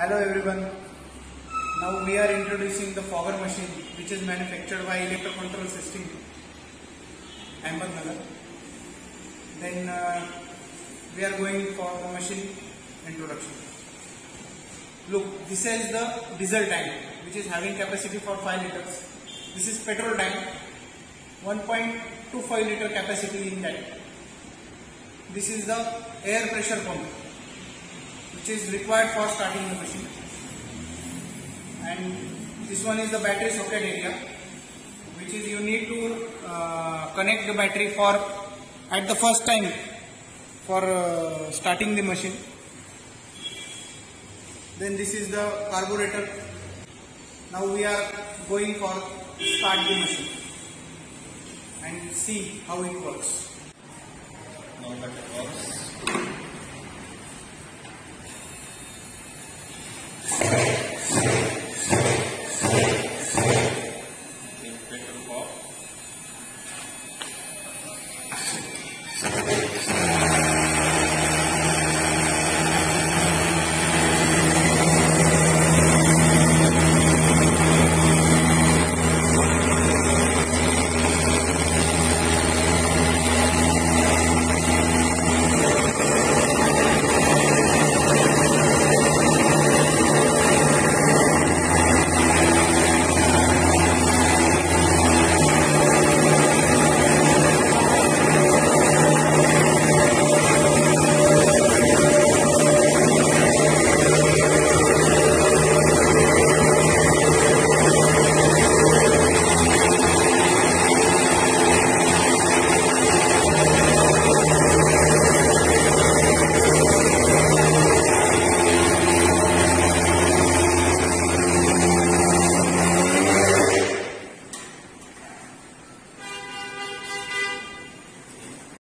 Hello everyone. Now we are introducing the fogger machine which is manufactured by Electro Control System Amber Ahmednagar. Then uh, we are going for the machine introduction. Look, this is the diesel tank which is having capacity for 5 liters. This is petrol tank 1.25 liter capacity in that. This is the air pressure pump which is required for starting the machine. And this one is the battery socket area which is you need to uh, connect the battery for at the first time for uh, starting the machine. Then this is the carburetor. Now we are going for start the machine and see how it works. Now that it works.